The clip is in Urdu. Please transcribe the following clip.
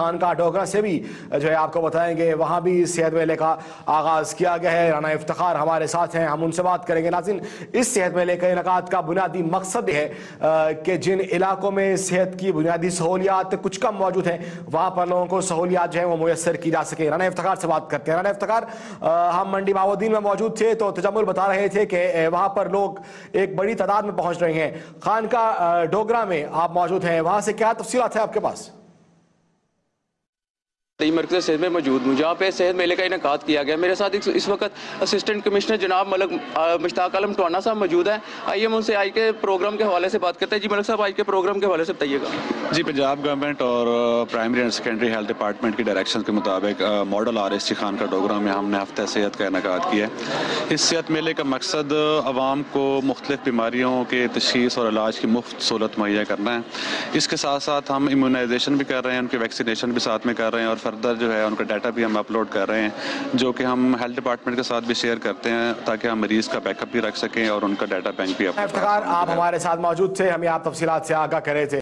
خان کا ڈوگرا سے بھی جو ہے آپ کو بتائیں گے، وہاں بھی صحت میلے کا آغاز کیا گیا ہے۔ رانا افتخار ہمارے ساتھ ہیں، ہم ان سے بات کریں گے۔ ناظرین، اس صحت میلے کے انعقاد کا بنیادی مقصد ہے کہ جن علاقوں میں صحت کی بنیادی سہولیات کچھ کم موجود ہیں، وہاں پر لوگوں کو سہولیات جو ہیں وہ میسر کی جا سکیں۔ رانا افتخار سے بات کرتے ہیں۔ رانا افتخار ہم منڈی باودین میں موجود تھے تو تجمل بتا رہے تھے کہ وہاں پر لوگ ایک بڑی تعداد میں پہنچ رہے ہیں۔ خان کا ڈوگرا میں آپ موجود ہیں، وہاں سے کیا تفصیلات ہیں آپ کے پاس؟ تئی مرکز صحت میں موجود ہوں۔ جہاں پہ صحت میلے کا انعقاد کیا گیا۔ میرے ساتھ اس وقت اسسٹنٹ کمشنر جناب ملک مشتاق عالم ٹوانا صاحب موجود ہیں۔ آئیے ہم ان سے آئی کے پروگرام کے حوالے سے بات کرتے ہیں۔ جی ملک صاحب، آئی کے پروگرام کے حوالے سے بتائیے گا۔ جی پنجاب گورنمنٹ اور primary and secondary health department کی ڈائریکشن کے مطابق model R S C Khan کا ڈوگرا میں ہم نے ہفتہ صحت کا انعقاد کیا ہے۔ اس صحت میلے کا مقصد عوام کو مختلف بیماریوں کے تشخیص اور علاج کی مفت سہولت مہیا کرنا ہے۔ اس کے ساتھ ساتھ ہم امیونائزیشن بھی کر رہے ہیں ان کے ویکسینیشن بھی ساتھ میں کر رہے ہیں اور فردر جو ہے ان کا ڈیٹا بھی ہم اپلوڈ کر رہے ہیں جو کہ ہم ہیلتھ ڈپارٹمنٹ کے ساتھ بھی شیئر کرتے ہیں تاکہ ہم مریض کا بیک اپ بھی رکھ سکیں اور ان کا ڈیٹا بینک بھی افتخار آپ ہمارے ساتھ موجود تھے ہمیں آپ تفصیلات سے آگاہ کرے تھے۔